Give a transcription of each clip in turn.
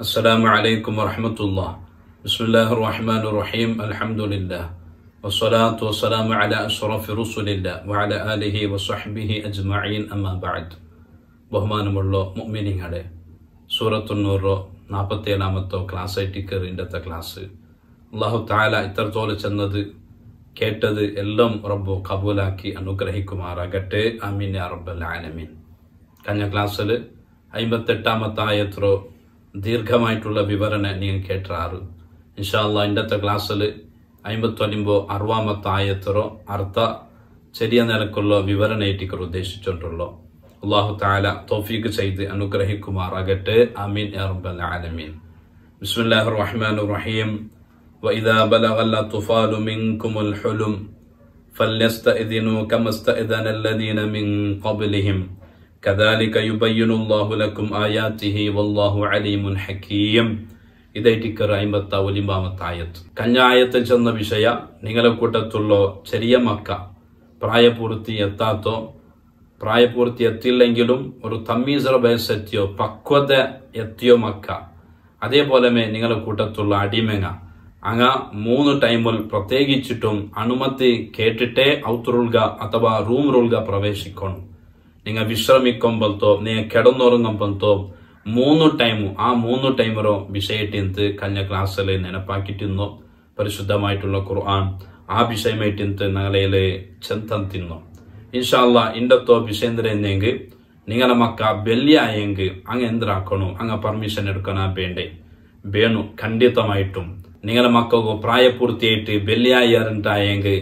السلام عليكم ورحمة الله بسم الله الرحمن الرحيم الحمد لله والصلاة والسلام على أشرف رسل الله وعلى آله وصحبه أجمعين أما بعد ബഹുമാനമുള്ള മുഅ്മിനീങ്ങളെ സൂറത്തുന്നൂറോ നാൽപ്പത്തേഴാമത്തോ ക്ലാസ് ആയിട്ട് കയറി ഇന്നത്തെ ക്ലാസ് അള്ളാഹു താല ഇത്രത്തോളം ചെന്നത് കേട്ടത് എല്ലാം റബ്ബു കബൂലാക്കി അനുഗ്രഹിക്കുമാറാകട്ടെ അമീൻ യാ റബ്ബൽ ആലമീൻ കഴിഞ്ഞ ക്ലാസ്സിൽ അമ്പത്തെട്ടാമത്തെ ആയത്രോ ദീർഘമായിട്ടുള്ള വിവരണ നിങ്ങൾ കേട്ടാറ് ഇൻഷാല്ല ഇന്നത്തെ ക്ലാസ്സിൽ അമ്പത്തൊലിമ്പോ അറുപതാമത്തെ ആയത്രോ അർത്ഥ ചെറിയ നിലക്കുള്ള വിവരണ ഏറ്റിക്കർ ഉദ്ദേശിച്ചിട്ടുള്ളൂ അള്ളാഹു താല തോഫീക്ക് ചെയ്ത് അനുഗ്രഹിക്കുമാറാകട്ടെ അമീൻ യാ റബ്ബൽ ആലമീൻ ബിസ്മില്ലാഹിർ റഹ്മാനിർ റഹീം وإذا بلغ الأطفال منكم الحلم فليستئذنوا كما استئذن الذين من قبلهم കദാലി കയുബയ്യുനുല്ലാഹുലക്കും ആയാത്തിഹി വല്ലാഹു അലീമുൻ ഹക്കീം. ഇതൈറ്റിക്കർ അമ്പത്ത ഒലിമാമത്തായത്ത് കഞ്ഞായത്തിൽ ചെന്ന വിഷയ നിങ്ങളെ കൂട്ടത്തുള്ളോ ചെറിയ മക്ക പ്രായപൂർത്തി എത്താത്തോ പ്രായപൂർത്തി എത്തില്ലെങ്കിലും ഒരു തമ്മീസറ വയസ്സെത്തിയോ പക്വത എത്തിയോ മക്ക അതേപോലെ നിങ്ങളെ കൂട്ടത്തുള്ള അടിമങ്ങ. അങ്ങ മൂന്ന് ടൈമിൽ പ്രത്യേകിച്ചിട്ടും അനുമതി കേട്ടിട്ടേ ഔത്തുറുൽക അഥവാ റൂം റുൽക പ്രവേശിക്കണം. നിങ്ങൾ ವಿಶ್ರಮಿಕೊಂಬಲ್ತೋ നിങ്ങൾ ಕೆಡನ್ನೊರಂಗಂಬಲ್ತೋ മൂന്ന് ടൈമും ആ മൂന്ന് ടൈമറോ വിഷയട്ടെന്ത് കഴിഞ്ഞ ക്ലാസ്സിൽ നെനപ്പാക്കിട്ടിരുന്നു പരിശുദ്ധമായിട്ടുള്ള ഖുർആൻ ആ വിഷയമായിട്ടെന്ത് ഞങ്ങളിൽ തിന്നു ഇൻഷാല്ല ഇണ്ടത്തോ വിഷയന്തരെന്നെങ്കിൽ നിങ്ങളെ മക്ക വെള്ളിയായെങ്ക് അങ്ങ് എന്തിനാക്കണു? അങ്ങ് പെർമിഷൻ എടുക്കണ? വേണ്ടേ. വേണു ഖണ്ഡിതമായിട്ടും. നിങ്ങളെ മക്കൾക്ക് പ്രായപൂർത്തിയായിട്ട് വെള്ളിയായി അറിഞ്ഞിട്ടായെങ്കിൽ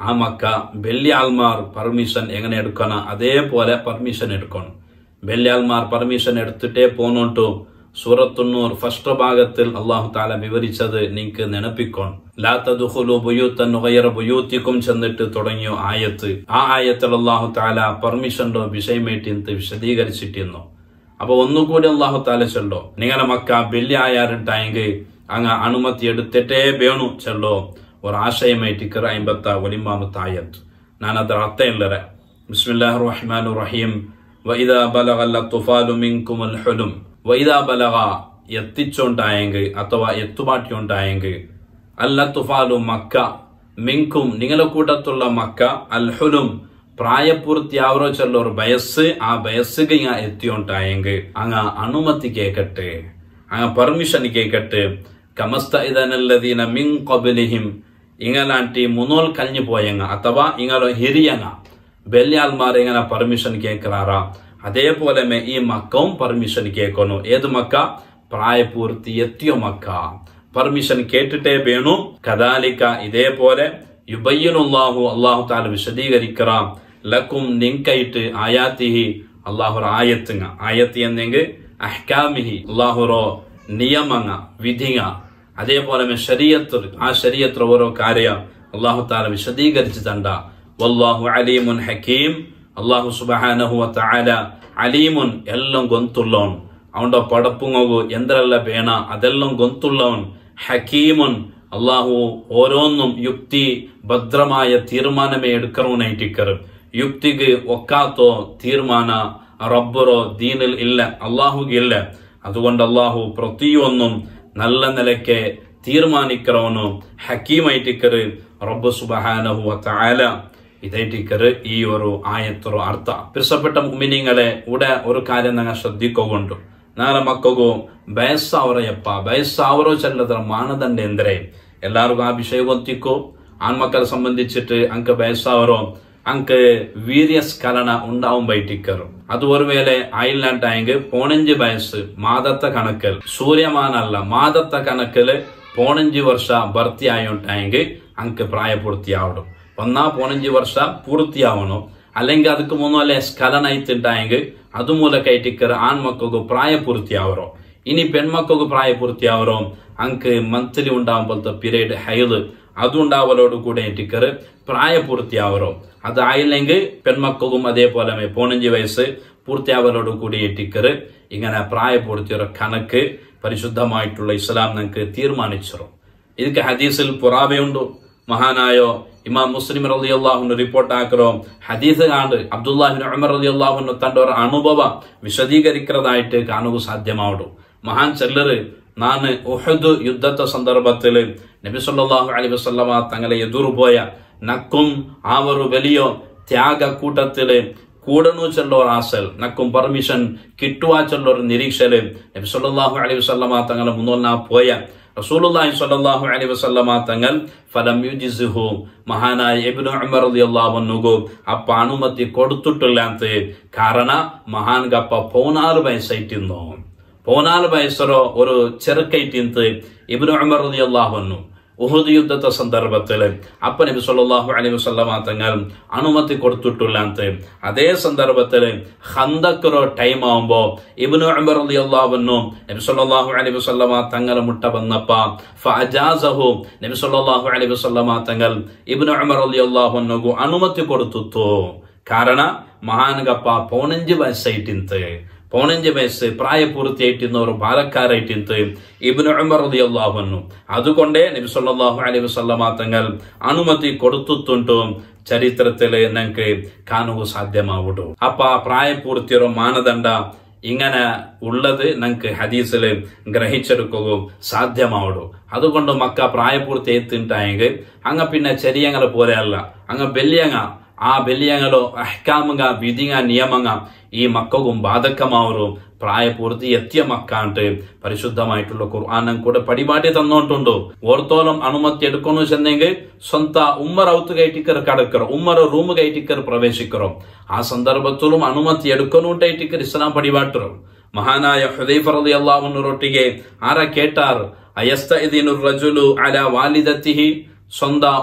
ആ മക്ക ബെല്ലി ആൾമാർ പെർമിഷൻ എങ്ങനെ എടുക്കണം? അതേപോലെ പെർമിഷൻ എടുക്കണം. ബെല്ലി ആൾമാർ പെർമിഷൻ എടുത്തിട്ടേ പോന്നോട്ടു സൂറത്തുന്നൂർ ഫസ്റ്റ് ഭാഗത്തിൽ അള്ളാഹു താല വിവരിച്ചത് നിങ്ങൾക്ക് നെനപ്പിക്കോൺ ലാത്തദുഹുലു ബുയൂത്തൻ ഗൈറ ബുയൂത്തിക്കും ചെന്നിട്ട് തുടങ്ങിയ ആയത്ത്. ആ ആയത്തിൽ അള്ളാഹു താല പെർമിഷന്റെ വിഷയമായിട്ട് വിശദീകരിച്ചിട്ടിരുന്നു. അപ്പൊ ഒന്നുകൂടി അള്ളാഹു താല ചെല്ലോ. നിങ്ങളെ മക്ക ബെല്ലി ആയാറുണ്ടായെങ്കിൽ അങ്ങ് അനുമതി എടുത്തിട്ടേ വേണു ചെല്ലോ. ஒரு ಆಶಯಮ ಇಟ್ಟಿಕ್ಕರ ಐಂಬತ್ತ ಒಲಿಮಾನು ತಾಯತ್ ನಾನು ಅದರ ಅರ್ಥ ಇಲ್ಲರ ಬಿಸ್ಮಿಲ್ಲಾಹ್ ರಹಮಾನ್ ರಹೀಂ ವೈದಾ ಬಲಗಲ್ಲ ತುಫಾಲು ಮಿಂಕುಮಲ್ ಹುಲುಂ ವೈದಾ ಬಲಗ എത്തിച്ചുണ്ടായെങ്കിൽ അഥവാ എത്തുപാട്ടിയുണ്ടായെങ്കിൽ അല്ല തുഫാലു മക്ക മിങ്കും നിങ്ങളുടെ കൂട്ടത്തുള്ള മക്ക അൽഹുലും പ്രായപൂർത്തിയാവറോ ചെല്ലൊരു വയസ്സ് ആ വയസ്സുക്ക് ഇങ്ങ എത്തിയുണ്ടായെങ്കിൽ അങ്ങ അനുമതി കേക്കട്ടെ അങ്ങ പെർമിഷൻ കേക്കട്ടെ കമസ്ത ഇതനല്ലതീന മിൻ കൊബലിഹിം ഇങ്ങലാണ്ടി മുന്നോൽ കഞ്ഞു പോയങ്ങ? അഥവാ ഇങ്ങളോ ഹിരിയങ്ങ? ബെല്യാൽമാർ ഇങ്ങനെ പെർമിഷൻ കേൾക്കാറ അതേപോലെ ഈ മക്കവും പെർമിഷൻ കേൾക്കുന്നു ഏത് മക്ക? പ്രായപൂർത്തി എത്തിയ മക്ക? പെർമിഷൻ കേട്ടിട്ടേ വേണു. കദാലിക്ക ഇതേപോലെ യുബയ്യനുള്ളാഹു അള്ളാഹു താല വിശദീകരിക്കറ. ലക്കും നിങ്കയിട്ട് ആയാത്തിഹി അള്ളാഹുർ ആയത്തുങ്ങ. ആയത്ത് എന്നെങ്കിൽ അഹ്കാമിഹി. അള്ളാഹുറോ നിയമങ്ങ വിധിങ്ങ. അതേപോലെ ശരീരത്തിൽ ആ ശരീരത്തിൽ ഓരോ കാര്യം അള്ളാഹു താല വിശദീകരിച്ചു തണ്ട. വല്ലാഹു അലീമുൻ ഹക്കീം. അള്ളാഹു സുബഹാനഹു താല അലീമുൻ എല്ലാം ഗൊന്തുള്ളവൻ. അവന്റെ പടപ്പുങ്ങു എന്തെല്ലാം വേണ അതെല്ലാം ഗൊന്തുള്ളവൻ. ഹക്കീമുൻ അള്ളാഹു ഓരോന്നും യുക്തി ഭദ്രമായ തീരുമാനമേ എടുക്കണമെന്നായിട്ടിക്കറ് യുക്തിക്ക് ഒക്കാത്തോ തീരുമാന റബ്ബറോ ദീനിൽ ഇല്ല അള്ളാഹുകില്ല അതുകൊണ്ട് അള്ളാഹു പ്രതിയൊന്നും നല്ല നിലയ്ക്ക് തീർമാനിക്കറവനും ഹക്കീമായിട്ടിക്കറ് റബ്ബ് സുബഹാനഹു താല ഇതായിട്ടിക്കറ് ഈ ഒരു ആയത്തൊരു അർത്ഥ. പ്രിസപ്പെട്ട മുമിനിങ്ങളെ ഇവിടെ ഒരു കാര്യം നിങ്ങൾ ശ്രദ്ധിക്കുകൊണ്ട് നാളെ മക്കകോ ബയസ്സാവറയപ്പ ബയസ്സാവറോ ചെല്ലത്ര മാനദണ്ഡ എല്ലാവർക്കും ആ വിഷയം ഒത്തിക്കോ ആൺമക്കളെ സംബന്ധിച്ചിട്ട് അങ്ക ബയസ്സാവറോ അങ്ങ് വീര്യസ്ഖലന ഉണ്ടാവും വൈറ്റിക്കറും അത് ഒരുവേളെ അയൽനാട്ടായെങ്കിൽ പതിനഞ്ച് വയസ്സ് മാതത്തെ കണക്കിൽ സൂര്യമാനല്ല മാതത്തെ കണക്കിൽ പതിനഞ്ച് വർഷ ഭർത്തിയായിട്ടായെങ്കിൽ അങ്ങ് പ്രായപൂർത്തിയാവണം ഒന്നാ പതിനഞ്ച് വർഷ പൂർത്തിയാവണം അല്ലെങ്കിൽ അതുക്ക് മുന്നോലെ സ്ഖലനായിത്തിട്ടായെങ്കിൽ അതുമൂലക്കായിട്ടിക്കർ ആൺമക്കൾക്ക് പ്രായപൂർത്തിയാവറോ ഇനി പെൺമക്കൾക്ക് പ്രായപൂർത്തിയാവറോ അങ്ങ് മന്ത്ലി ഉണ്ടാകുമ്പോഴത്തെ പീരീഡ് ഹൈല് അതുണ്ടാവലോട് കൂടെ ഇട്ടിക്കർ പ്രായപൂർത്തിയാവറോ അതായില്ലെങ്കിൽ പെൺമക്കൾക്കും അതേപോലെ പതിനഞ്ച് വയസ്സ് പൂർത്തിയാവലോട് കൂടിയ ടിക്കറ് ഇങ്ങനെ പ്രായപൂർത്തിയൊരു കണക്ക് പരിശുദ്ധമായിട്ടുള്ള ഇസ്ലാം നിങ്ങൾക്ക് തീരുമാനിച്ചിറു ഇതിക്ക് ഹദീസിൽ പുറാവയുണ്ടോ. മഹാനായോ ഇമാം മുസ്ലിം റലി അള്ളാഹുന് റിപ്പോർട്ട് ആക്കറോ ഹദീസ് കാണ്ട് അബ്ദുല്ലാഹിൻ അമർ അലി അള്ളാഹുന് തന്റെ ഒരു അനുഭവം വിശദീകരിക്കുന്നതായിട്ട് കാണുക സാധ്യമാവുള്ളൂ മഹാൻ ചെല്ലർ നാന് ഉഹദ് യുദ്ധത്തെ സന്ദർഭത്തിൽ നബി സല്ലാഹു അലൈ തങ്ങളെ എതിർപോയ നക്കും അവർ വലിയ ത്യാഗക്കൂട്ടത്തിലെ കൂടണുവെച്ചുള്ള ഒരു ആസൽ നക്കും പെർമിഷൻ കിട്ടുവാച്ചുള്ള ഒരു നിരീക്ഷൽ. നബി അലൈഹി വസ്ലമ തങ്ങളെ മുന്നോന്നാ പോയ. റസൂലുല്ലാഹി സ്വല്ലല്ലാഹു അലൈഹി വസല്ലമ തങ്ങൾ ഫലം യുജിസുഹു മഹാനായ ഇബ്നു ഉമർ റളിയല്ലാഹു അൻഹു അപ്പ അനുമതി കാരണം കാരണ മഹാൻകപ്പ പൗനാറ് വയസ്സായിട്ടിന്നു പൗനാറ് വയസ്സറോ ഒരു ചെറുക്കൈറ്റിന്ത് ഇബ്നു ഉമർ റളിയല്ലാഹു അൻഹു. ഉഹദ് യുദ്ധത്തെ സന്ദർഭത്തിൽ അപ്പനബി സല്ലാഹു അലൈഹി വസ്ലമ തങ്ങൾ അനുമതി കൊടുത്തിട്ടില്ലാത്ത അതേ സന്ദർഭത്തിൽ ഹന്തക്കറോ ടൈം ആവുമ്പോ ഇബിനു അമർ അലി അള്ളാഹുവിനും നബി സല്ലാഹു അലൈഹി വസ്ലമാ തങ്ങൾ മുട്ട വന്നപ്പ നബി സല്ലാഹു അലൈഹി വസ്ലമാ തങ്ങൾ ഇബിനു അമർ അലി അള്ളാഹുനു അനുമതി കൊടുത്തു. കാരണം മഹാനകപ്പ പോണഞ്ച് വയസ്സായിട്ടിന്ത് പതിനഞ്ച് വയസ്സ് പ്രായപൂർത്തിയായിട്ടിരുന്ന ഒരു ബാലക്കാരായിട്ടിരുന്ന് ഇബ്നു ഉമർ റളിയല്ലാഹു അതുകൊണ്ടേ നബി സല്ലല്ലാഹു അലൈഹി വസല്ലമ തങ്ങൾ അനുമതി കൊടുത്തുത്തുണ്ടു ചരിത്രത്തിൽ ഞങ്ങൾക്ക് കാണുക സാധ്യമാവുള്ളൂ. അപ്പൊ ആ പ്രായപൂർത്തിയൊരു മാനദണ്ഡ ഇങ്ങനെ ഉള്ളത് ഞങ്ങൾക്ക് ഹദീസിൽ ഗ്രഹിച്ചെടുക്കുകയും സാധ്യമാവുള്ളൂ. അതുകൊണ്ട് മക്ക പ്രായപൂർത്തി എത്തിണ്ടായെങ്കിൽ അങ്ങ പിന്നെ ചെറിയങ്ങളെ പോലെയല്ല അങ്ങ് ബല്യങ്ങ ಆ ಬೆಲೆಯಗಳು ಅಹ್ಕಾಮಂಗ ವಿಧಿಂಗ നിയമങ്ങ ഈ മക്കവും ബാധക്കമാവറും പ്രായപൂർത്തി എത്തിയ മക്കാണ്ട് പരിശുദ്ധമായിട്ടുള്ള ഖുർആാനം കൂടെ പടിപാടി തന്നോട്ടുണ്ടോ ഓർത്തോളം അനുമതി എടുക്കണു ചെന്നെങ്കിൽ സ്വന്ത ഉമ്മർ ഔത്ത് കയറ്റിക്കർ കടക്കറോ ഉമ്മർ റൂം കയറ്റിക്കർ പ്രവേശിക്കറോ. ആ സന്ദർഭത്തിലും അണുമത്തി എടുക്കണൂട്ടായിട്ടിക്കർ ഇസ്ലാം പടിപാട്ടറോ. മഹാനായ ഹുദൈഫർ അലി അള്ളാഹുനൊട്ടിയെ ആരാ കേട്ടാർ? അയസ്ത ഇതിനുർ റജുലു അല വാലിദത്തിഹി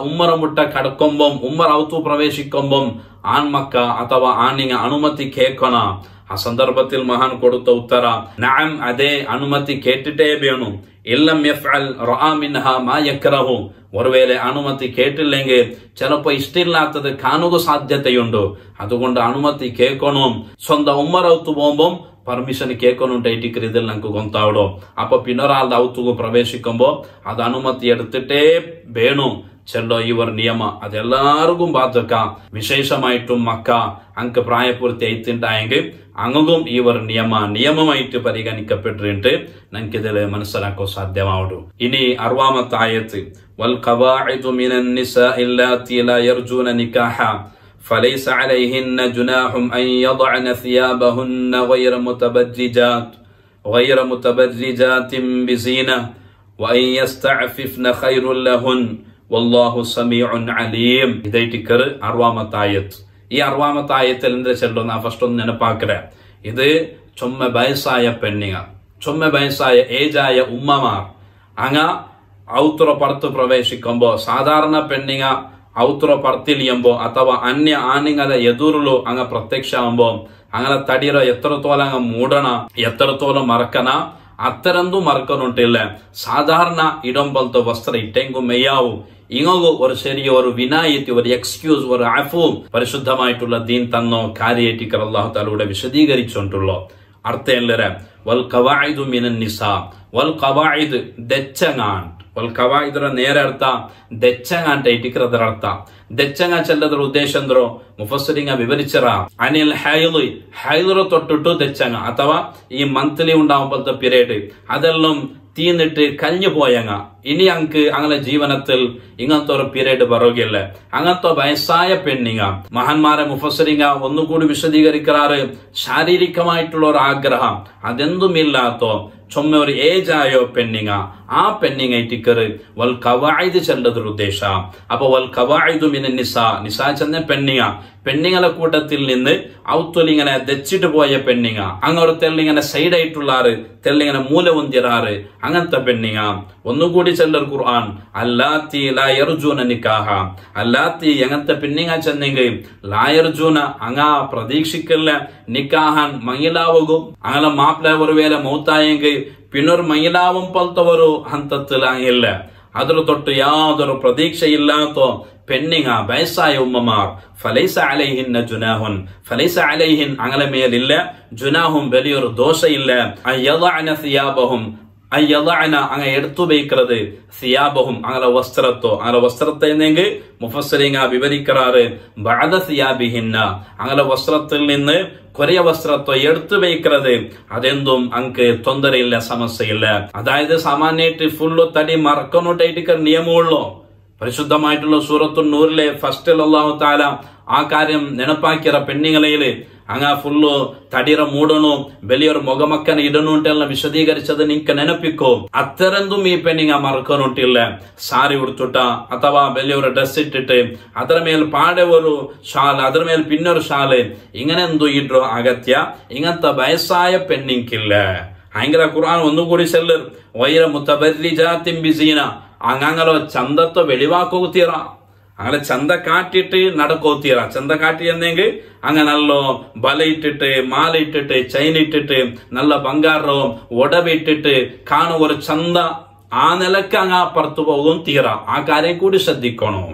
ഉമ്മറ മുട്ട കടക്കുമ്പം ഉമ്മർ ഔത്തു പ്രവേശിക്കുമ്പം ആൺമക്ക അഥവാ ആണിങ്ങ അനുമതി കേൾക്കണ ആ ಆ ಸಂದರ್ಭದಲ್ಲಿ ಮಹಾನ್ ಕೊಡುತ್ತ ಉತ್ತರ ನಾಮ್ ಅದೇ ಅನುಮತಿ ಕೇಟಿಟೇಬೇನು എല്ലാം എഫ് അൽ റഹാമിൻഹ മായക്രഹു ഒരുവേളെ അനുമതി കേട്ടില്ലെങ്കിൽ ചിലപ്പോൾ ഇഷ്ടമില്ലാത്തത് കാണുക സാധ്യതയുണ്ട് അതുകൊണ്ട് അനുമതി കേൾക്കണം സ്വന്തം ഉമ്മറത്ത് പോകുമ്പം ಪರ್ಮಿಷನ್ ಕೇಳ್ಕೊಂಡು ಡೈಟಿಕ್ರಿ ಇದ್ರಲ್ಲಿ ನಂಗೆ ಗೊಂತಾವಡು ಅಪ್ಪ ಪಿನರಾಲ್ದ ಅವತ್ತಿಗೂ ಪ್ರವೇಶಿಕೊಂಬೋ ಅದು ಅನುಮತಿ ಎಡ್ತಿಟ್ಟೇ ಬೇಣು ചെല്ലോ ഇവർ നിയമ അതെല്ലാവർക്കും ബാധക വിശേഷമായിട്ടും മക്ക അങ്ക് പ്രായപൂർത്തി ആയിട്ടുണ്ടായെങ്കിൽ അങ്ങും ഇവർ നിയമ നിയമമായിട്ട് പരിഗണിക്കപ്പെട്ടിട്ട് നമുക്ക് ഇതിൽ മനസ്സിലാക്കാൻ സാധ്യമാവുള്ളൂ ഇനി അറുപതാമത്തെ ആയത്ത് വൽ ഖവാഇദു മിനൻ നിസാഇ അല്ലാത്തി ലാ യർജൂന നിക്കാഹ فليس عليهن جناح أن يضعن ثيابهن غير متبرجات غير متبرجات بزينة وأن يستعففن خير لهن വല്ലാഹു സമീഉൻ അലീം. ಇದೈಟಿಕರ್ ಅರ್ವಾಮತಾಯತ್ ഈ ಅರ್ವಾಮತಾಯತ್ എന്താ ಚೆಲ್ಲೋ ನಾ ಫಸ್ಟ್ ಒಂದು ഇത് ചുമ്മ വയസ്സായ പെണ്ണുങ്ങൾ ചുമ്മ വയസ്സായ ഏജായ ഉമ്മമാർ. അങ്ങ ഔത്ര പറത്ത് പ്രവേശിക്കുമ്പോൾ സാധാരണ പെണ്ണുങ്ങ ഔത്ര പറത്തിലിയുമ്പോൾ അഥവാ അന്യ ആണിങ്ങളെ എതിരുള്ളൂ അങ്ങ് പ്രത്യക്ഷമാകുമ്പോൾ അങ്ങനെ തടിയിലെ എത്രത്തോളം അങ്ങ് മൂടണ എത്രത്തോളം മറക്കണ അത്തരന്തും മറക്കണുണ്ടില്ല. സാധാരണ ഇടം പോലത്തെ വസ്ത്രം ഇട്ടെങ്കും മെയ്യാവും. ഇങ്ങോ ഒരു ചെറിയ ഒരു വിനായത്തി ഒരു എക്സ്ക്യൂസ് ഒരു ആഫും പരിശുദ്ധമായിട്ടുള്ള ദീൻ തന്നോ കാര്യേറ്റിക്കർ അള്ളാഹു താലൂടെ വിശദീകരിച്ചോണ്ടുള്ളോ. അർത്ഥം വൽ കവായിദു മിനൻ നിസ വൽ കവായിദ് ദച്ചങ്ങാൻ. ವಲ್ ಕವಾ ಇದರ ನೇರ ಅರ್ಥ ದೆಚ್ಚಂಗ ಅಂತ ಇಟ್ಟಿಕ್ರದರ ಅರ್ಥ ದೆಚ್ಚಂಗ ಚೆಲ್ಲದ್ರ ಉದ್ದೇಶ ಅಂದ್ರು ಮುಫಸ್ಸರಿಂಗ ವಿವರಿಚರ ಅನಿಲ್ ಹೈಲು ಹೈಲರ ತೊಟ್ಟಿಟ್ಟು ದೆಚ್ಚಂಗ ಅಥವಾ ഈ മന്ത്ലി ഉണ്ടാവുമ്പോഴത്തെ പീരീഡ് അതെല്ലാം തീന്നിട്ട് കഴിഞ്ഞു പോയങ്ങ ഇനി അങ്ക് അങ്ങനെ ജീവനത്തിൽ ഇങ്ങനത്തെ ഒരു പീരീഡ് പറയുകയില്ല അങ്ങനത്തെ വയസ്സായ പെണ്ണിങ്ങ മഹാന്മാരെ മുഫസരിങ്ങ ഒന്നുകൂടി വിശദീകരിക്കാറ് ശാരീരികമായിട്ടുള്ള ഒരു ആഗ്രഹം അതെന്തുമില്ലാത്തോ ഏജ് ആയോ പെണ്ണിങ്ങ ആ പെണ്ണിങ്ങ ഇറ്റിക്കറ് വൽ കവായിദ് ചെല്ലതൊരു ഉദ്ദേശ. അപ്പൊ വൽ കവായിദു മിന നിസ നിസ ചെന്ന പെണ്ണിങ്ങ. പെണ്ണിങ്ങളെ കൂട്ടത്തിൽ നിന്ന് ഔത്തൊലിങ്ങനെ ദച്ചിട്ട് പോയ പെണ്ണിങ്ങ. അങ്ങൊരു തെല്ലിങ്ങനെ സൈഡ് ആയിട്ടുള്ളാറ് തെല്ലിങ്ങനെ മൂല ഒന്തിരാറ് അങ്ങനത്തെ പെണ്ണിങ്ങ. ഒന്നുകൂടി ചെല്ലർ ഖുർആൻ. അല്ലാത്തി ലായർജൂന നിക്കാഹ. അല്ലാത്തി എങ്ങനത്തെ പെണ്ണിങ്ങ ചെന്നെങ്കിൽ ലായർജൂന അങ്ങ പ്രതീക്ഷിക്കല്ല നിക്കാഹാൻ മങ്ങിലാവുകും. അങ്ങനെ മാപ്പിള ഒരു വേല മൗത്തായെങ്കിൽ ಪಿನರ್ ಮೈಲಾವಂ ಪಲ್ತವರು ಅಂತತ್ತಿಲ್ಲ ಇಲ್ಲ ಅದರ ತೊಟ್ಟು ಯಾವ್ದಾರು ಪ್ರತೀಕ್ಷೆ ಇಲ್ಲಾತೋ ಪೆಣ್ಣಿಗ ಬಯಸಾಯ ಉಮ್ಮಮಾರ್ ಫಲೈಸ ಅಲೈಹಿನ್ನ ಜುನಾಹುನ್ ಫಲೈಸ ಅಲೈಹಿನ್ ಅಂಗಲ ಮೇಲಿಲ್ಲ ಜುನಾಹುಂ ಬೆಲೆಯವರು ದೋಷ ಇಲ್ಲ ಅಯ್ಯದ ಅನಸಿಯಾಬಹುಂ അയ്യലഅന അങ്ങ് എടുത്തു വയ്ക്കുന്നത് സിയാബഹും അങ്ങനെ വസ്ത്രത്തോ. അങ്ങനെ വസ്ത്രത്തെ എന്നെങ്കിൽ മുഫസ്സലിങ്ങ വിവരിക്കാറ് ബാധ സിയാബിഹിന്ന അങ്ങനെ വസ്ത്രത്തിൽ നിന്ന് കുറേ വസ്ത്രത്തോ എടുത്തു വയ്ക്കുന്നത് അതെന്തും അങ്ങ് തൊന്തരയില്ല സമസ്യയില്ല. അതായത് സാമാന്യമായിട്ട് ഫുള്ള് തടി മറക്കണോട്ടായിട്ട് നിയമമുള്ളൂ. പരിശുദ്ധമായിട്ടുള്ള സൂറത്തു നൂറിലെ ഫസ്റ്റിൽ അള്ളാഹു താല ആ കാര്യം നെനപ്പാക്കിയ പെണ്ണിങ്ങളയിൽ ಆಗ ಫುಲ್ಲು ತಡಿರ ಮೂಡನು ಬೆಲೆಯವ್ರ ಮೊಗ ಮಕ್ಕನ ಇಡನು ಅಂಟೆಲ್ಲ ವಿಶದೀಕರಿಸದ ನಿಂಕ ನೆನಪಿಕ್ಕೋ ಅತ್ತರಂದು ಮೀಪೆ ನಿಂಗ ಮರಕನುಂಟಿಲ್ಲ ಸಾರಿ ಉಡ್ತುಟ ಅಥವಾ ಬೆಲೆಯವರ ಡ್ರೆಸ್ ಇಟ್ಟಿಟ್ಟು ಅದರ ಮೇಲೆ ಪಾಡೆವರು ಶಾಲೆ ಅದರ ಮೇಲೆ ಪಿನ್ನರು ಶಾಲೆ ಇಂಗನೆಂದು ಇಡ್ರು ಅಗತ್ಯ ಇಂಗಂತ ವಯಸ್ಸಾಯ ಪೆಣ್ಣಿಂಕಿಲ್ಲ ಹಂಗಿರ ಕುರಾನ್ ಒಂದು ಕೂಡಿ ಸೆಲ್ಲರ್ ವೈರ ಮುತಬರ್ರಿ ಜಾ ತಿಂಬಿಸೀನ ಹಂಗಂಗಲ ಚಂದತ್ವ ಬೆಳಿವಾಕೋಗುತ್ತೀರಾ അങ്ങനെ ചന്ത കാട്ടിട്ട് നടക്കോത്തിയറ ചന്ത കാട്ടി എന്നെങ്കിൽ അങ്ങനെ നല്ലോ ബലയിട്ടിട്ട് മാലയിട്ടിട്ട് ചൈനിട്ടിട്ട് നല്ല ബംഗാറവും ഉടവിട്ടിട്ട് കാണും ഒരു ചന്ത ആ നിലക്ക് അങ്ങ് പുറത്തു പോകും തീറ ആ കാര്യം കൂടി ശ്രദ്ധിക്കണം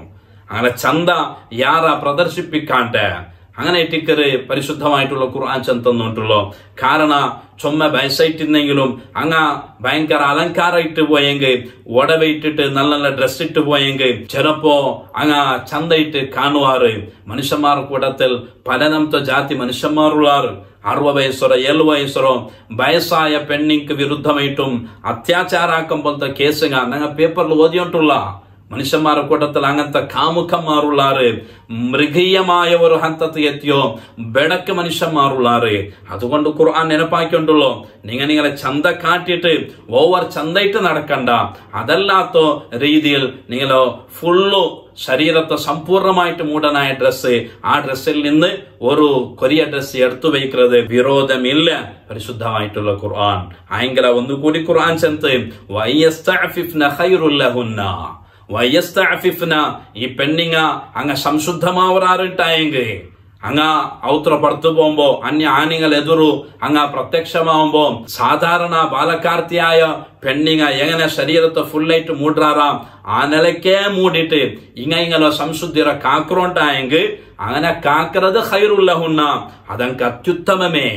അങ്ങനെ ചന്ത യാറ പ്രദർശിപ്പിക്കാണ്ട് അങ്ങനെ ഇട്ടിക്കറ് പരിശുദ്ധമായിട്ടുള്ള ഖുർആൻ ചെന്തന്നിട്ടുള്ളൂ കാരണ ചുമ വയസ്സായിട്ടിരുന്നെങ്കിലും അങ്ങ ഭയങ്കര അലങ്കാരം ഇട്ട് പോയെങ്കിൽ ഒടവ ഇട്ടിട്ട് നല്ല നല്ല ഡ്രസ് ഇട്ട് പോയെങ്കിൽ ചിലപ്പോ അങ്ങ ചന്ത ഇട്ട് കാണുവാറ്. മനുഷ്യന്മാർ കൂട്ടത്തിൽ പലനമത്തെ ജാതി മനുഷ്യന്മാരുള്ളാറ് അറുപത് വയസ്സറോ ഏഴ് വയസ്സറോ വയസ്സായ പെണ്ണിക്ക് വിരുദ്ധമായിട്ടും അത്യാചാരാക്കുമ്പോഴത്തെ കേസുക ഞങ്ങൾ പേപ്പറിൽ ഓതിയിട്ടുള്ള മനുഷ്യന്മാരുടെ കൂട്ടത്തിൽ അങ്ങനത്തെ കാമുഖന്മാരുള്ളാറ് മൃഗീയമായ ഒരു ഹന്തത്ത് എത്തിയോ? ബെടക്ക് മനുഷ്യന്മാരുള്ളാറ് അതുകൊണ്ട് ഖുർആൻ നെനപ്പാക്കിയുണ്ടല്ലോ നിങ്ങൾ നിങ്ങളെ ചന്ത കാട്ടിയിട്ട് ഓവർ ചന്തയിട്ട് നടക്കണ്ട. അതല്ലാത്ത രീതിയിൽ നിങ്ങൾ ഫുള്ളു ശരീരത്തെ സമ്പൂർണമായിട്ട് മൂടനായ ഡ്രസ്സ് ആ ഡ്രസ്സിൽ നിന്ന് ഒരു കൊറിയ ഡ്രസ്സ് എടുത്തു വയ്ക്കുന്നത് വിരോധമില്ല. പരിശുദ്ധമായിട്ടുള്ള ഖുർആൻ. ഭയങ്കര ഒന്നുകൂടി ഖുർആൻ ചെന്ത് വൈ വയ്യസ്തഅഫിഫ്ന ഈ പെണ്ണിങ്ങ അങ്ങ സംശുദ്ധമാവറാറിട്ടായെങ്കിൽ അങ്ങ ഔത്ര പുറത്തു പോകുമ്പോ അന്യ ആണികൾ എതിരു അങ്ങ പ്രത്യക്ഷമാവുമ്പോ സാധാരണ ബാലക്കാർത്തിയായ പെണ്ണിങ്ങ എങ്ങനെ ശരീരത്തെ ഫുള്ളായിട്ട് മൂടാറാം ആ നിലക്കേ മൂടിയിട്ട് ഇങ്ങ ഇങ്ങനെ സംശുദ്ധിര കാക്കറോണ്ടായെങ്കിൽ അങ്ങനെ കാക്കറത് ഹൈറുല്ലഹുന്ന അതങ്ക അത്യുത്തമമേ.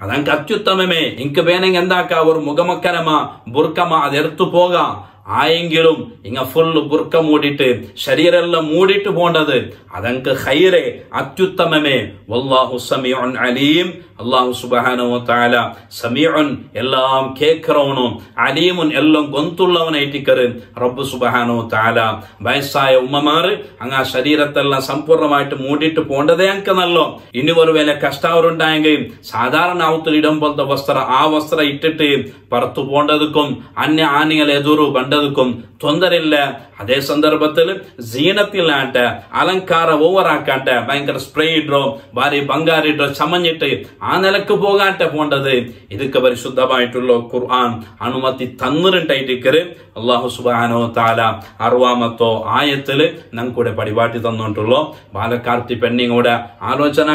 അതങ്ക അത്യുത്തമമേ. എനിക്ക് വേണമെങ്കിൽ എന്താക്ക? ഒരു മുഖമക്കരമ ബുർക്കമ അതെടുത്തു പോകാം. ആയെങ്കിലും ഇങ്ങ ഫുൾ ബുർക്ക മൂടിയിട്ട് ശരീരമെല്ലാം മൂടിയിട്ട് പോകേണ്ടത് അതങ്ക് ഹൈറെ അത്യുത്തമമേ. വല്ലാഹു സമീഉൻ അലീം. അള്ളാഹു സുബാനോ താല സമീഉൻ എല്ലാം കേക്കറവനും അലീമുൻ എല്ലാം ഗൊന്തുള്ളവനായിട്ടിക്കറ്. റബ്ബ് സുബഹാനോ താല വയസ്സായ ഉമ്മമാർ അങ്ങ് ആ ശരീരത്തെല്ലാം സമ്പൂർണമായിട്ട് മൂടിയിട്ട് പോകേണ്ടതേ അങ്ങ് നല്ലോ. ഇനി ഒരു വേല കഷ്ടവരുണ്ടായെങ്കിൽ സാധാരണ ഔത്തിൽ ഇടം പോലത്തെ വസ്ത്രം ആ വസ്ത്രം ഇട്ടിട്ട് പുറത്തു പോകേണ്ടതുക്കും അന്യ ആണികൾ എതിരു ബണ്ടതുക്കും ತೊಂದರಿಲ್ಲ ಅದೇ ಸಂದರ್ಭದಲ್ಲಿ ಜೀನತಿಲ್ಲಾಂಟ ಅಲಂಕಾರ ಓವರ್ ಹಾಕಂಟ ಭಯಂಕರ ಸ್ಪ್ರೇ ಇಡ್ರೋ ಬಾರಿ ಬಂಗಾರ ಇಡ್ರೋ ചമഞ്ഞിട്ട് ആ നിലക്ക് പോകാട്ടെ പോണ്ടത് ഇതൊക്കെ പരിശുദ്ധമായിട്ടുള്ള ഖുർആൻ അനുമതി തന്നിട്ടുണ്ടായിട്ടിക്കര് അള്ളാഹു സുബാനോ താല അറുവാമത്തോ ആയത്തില് ഞങ്ങൾക്കൂടെ പടിപാട്ടി തന്നിട്ടുള്ളൂ ബാലക്കാർത്തി പെണ്ണിങ്ങൂടെ ആലോചന